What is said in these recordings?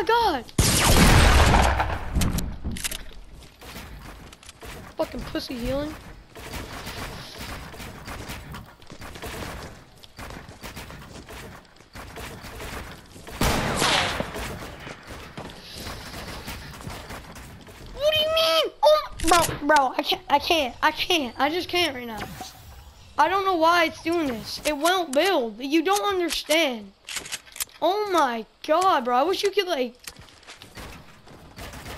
my god! Fucking pussy healing. What do you mean? Oh, bro, bro, I can't, I can't, I can't, I just can't right now. I don't know why it's doing this. It won't build. You don't understand. Oh my god, bro. I wish you could like,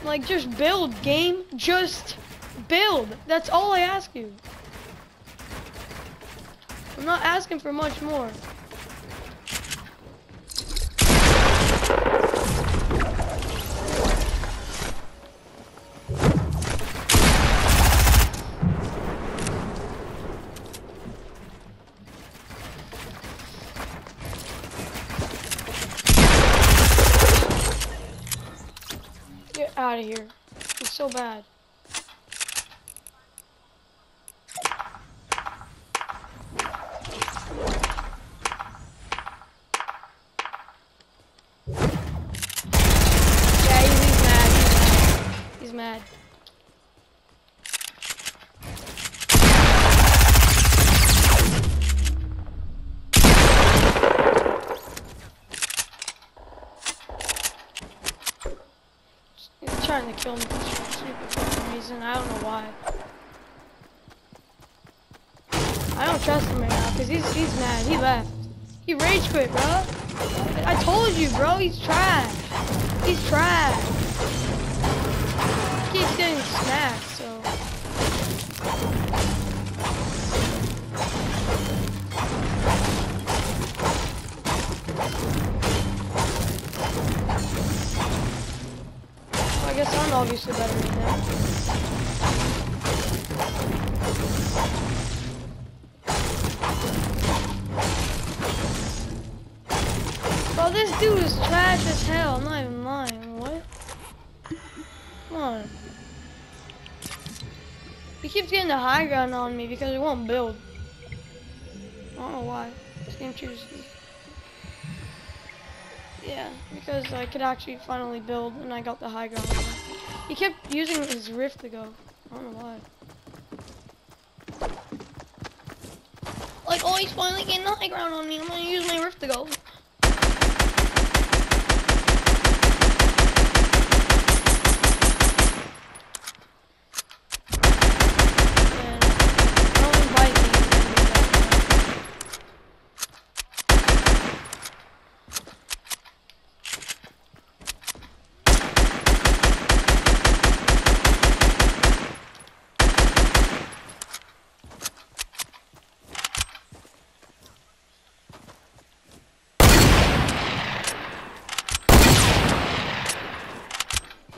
like just build game. Just build. That's all I ask you. I'm not asking for much more. Out of here. It's so bad. Yeah, he's, he's mad. He's mad. He's mad. He's trying to kill for some reason. I don't know why. I don't trust him right now because he's he's mad. He left. He rage quit, bro. I told you, bro. He's trash. He's trash. He keeps getting smacked, obviously better than him. Bro, oh, this dude is trash as hell. I'm not even lying. What? Come on. He keeps getting the high ground on me because it won't build. I don't know why. This game chooses. Yeah, because I could actually finally build and I got the high ground. He kept using his rift to go. I don't know why. Like, oh, he's finally getting the high ground on me. I'm gonna use my rift to go. And don't invite me. if you do that,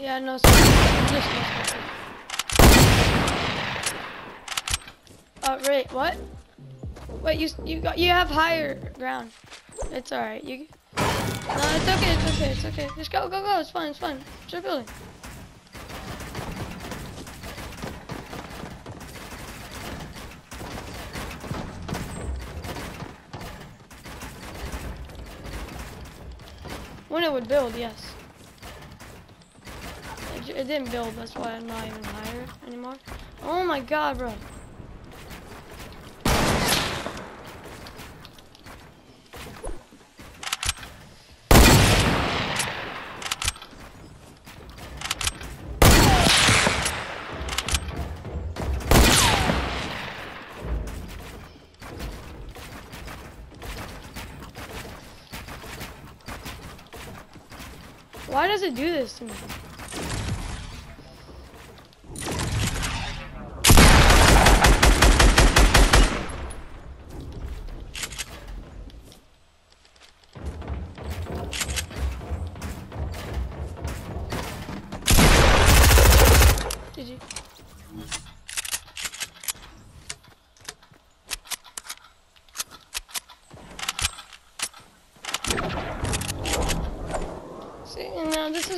Yeah, no, so just Uh, wait, what? Wait, you you got you have higher ground. It's all right. You. No, it's okay. It's okay. It's okay. Just go, go, go. It's fine. It's fine. Start building. When it would build, yes. It, didn't build. That's why I'm not even higher anymore. Oh my god, bro. Why does it do this to me?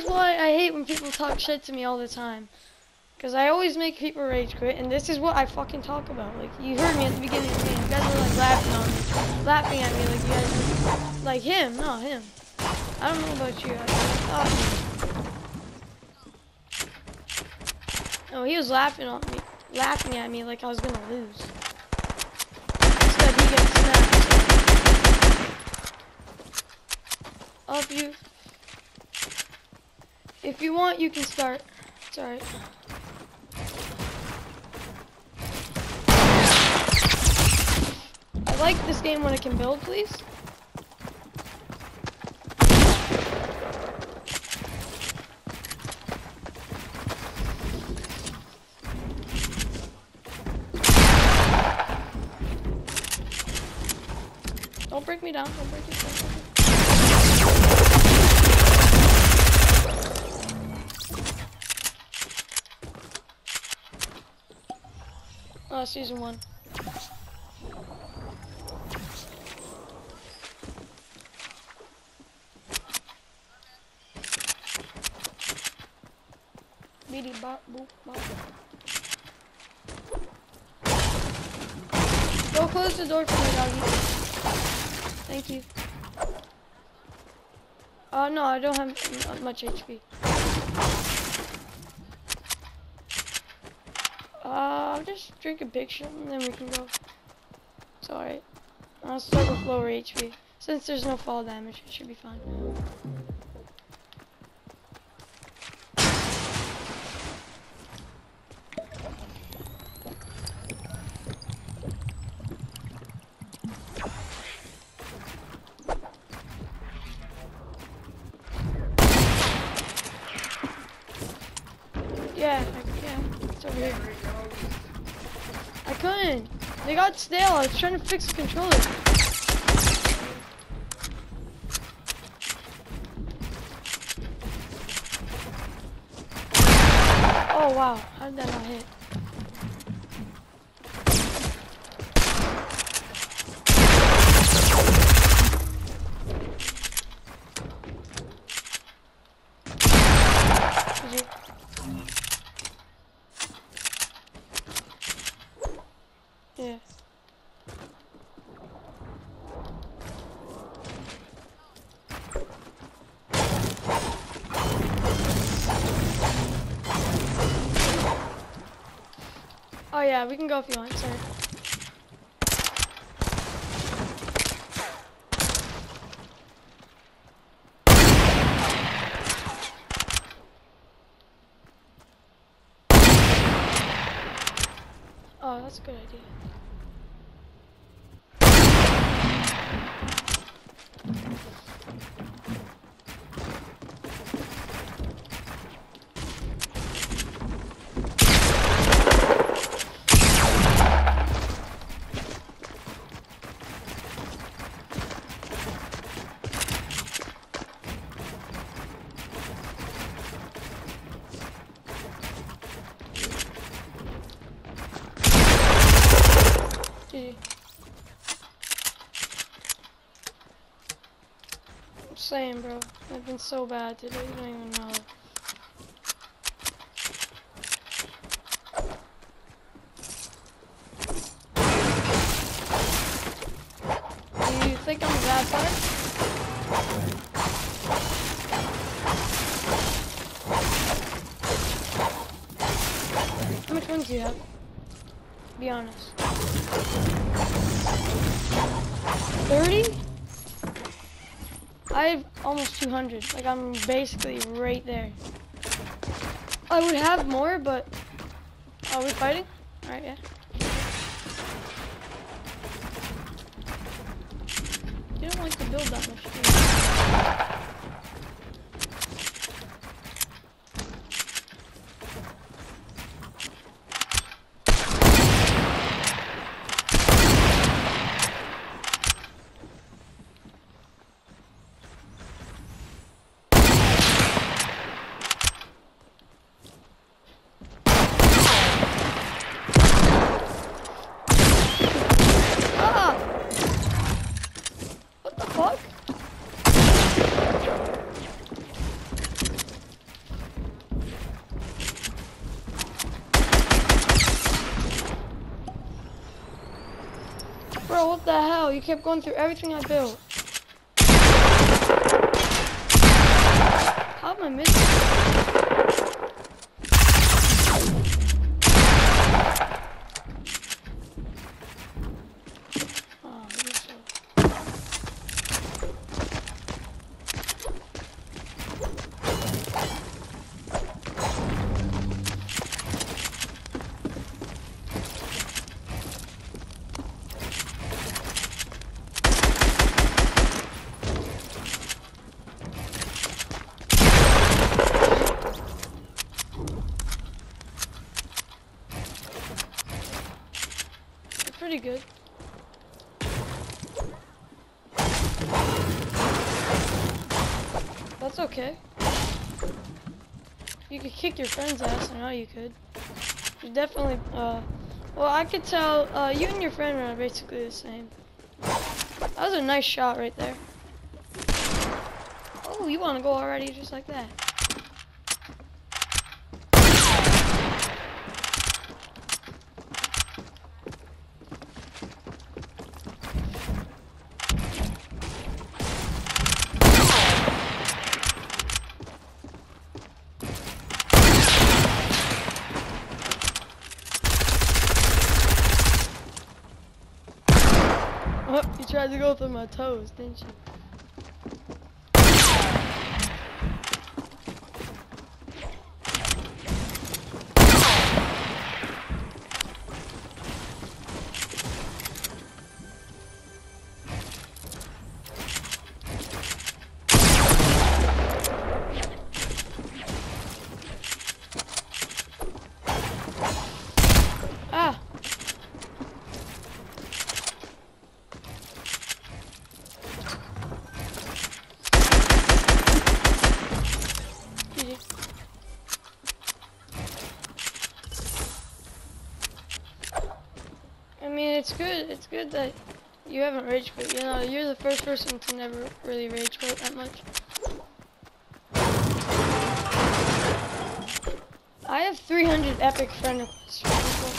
Why I hate when people talk shit to me all the time. Because I always make people rage quit, and this is what I fucking talk about. Like, you heard me at the beginning of the game. You guys were like laughing on me. Laughing at me like you guys, like him, no, him. I don't know about you. I. Oh, he was laughing at me, laughing at me like I was gonna lose. Instead, he gets smacked. Up you. If you want, you can start. It's alright. I like this game when it can build, please. Don't break me down. Don't break me down. Oh, season one. Beady bop boop bop. Go close the door for me, doggy. Thank you. Uh, no, I don't have much HP. Uh, I'll just drink a big shot and then we can go. It's alright. I'll start with lower HP. Since there's no fall damage, it should be fine. Yeah, I, yeah, it's over here. I couldn't. Got stale. I was trying to fix the controller. Oh wow, how did that not hit? GG. Yeah. Oh yeah, we can go if you want, sorry. Oh, that's a good idea. I'm saying, bro. I've been so bad today, you don't even know. Do you think I'm a bad player? How much wins do you have? Be honest. 30? I have almost 200. Like, I'm basically right there. I would have more, but... Are we fighting? Alright, yeah. You don't like to build that much, Bro, what the hell? You kept going through everything I built. How am I missing? You could kick your friend's ass, I know you could. You definitely, uh, well, I could tell, uh, you and your friend are basically the same. That was a nice shot right there. Oh, you want to go already just like that. Tried to go through my toes, didn't you? Good that you haven't rage quit. You know, you're the first person to never really rage quit that much. I have 300 epic friend requests from people.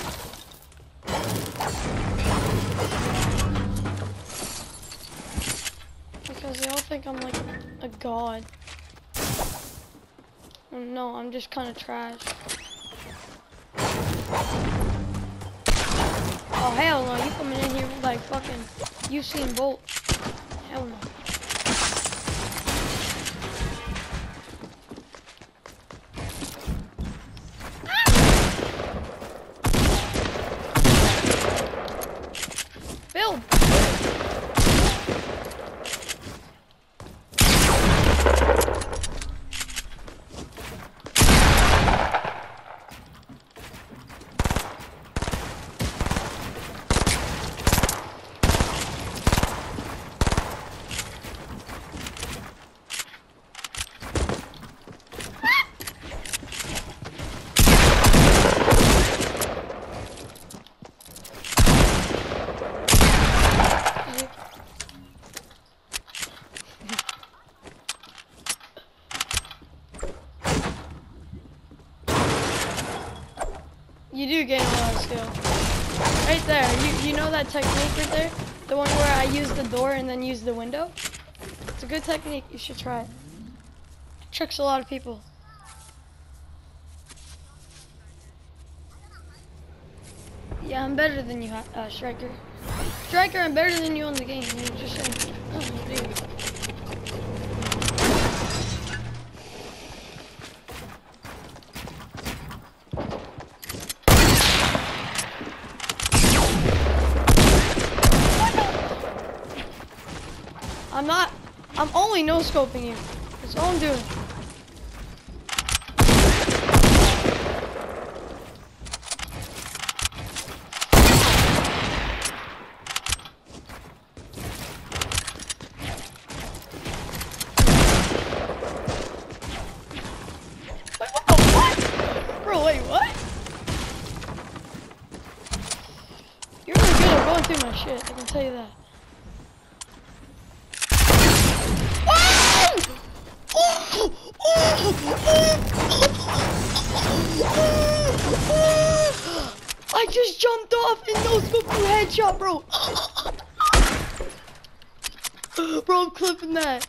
Because they all think I'm like a god. No, I'm just kind of trash. Oh hell no, you coming in here like fucking Usain Bolt. Hell no. Build! You do Right there. You you know that technique right there? The one where I use the door and then use the window? It's a good technique. You should try it. Tricks a lot of people. Yeah, I'm better than you, uh, Striker. Striker, I'm better than you on the game. You just saying. Oh, dude. I'm not. I'm only no scoping you. That's all I'm doing. You're really good at going through my shit, I can tell you that. Headshot, bro. bro, I'm clipping that.